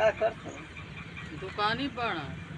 का करतो दुकानी पर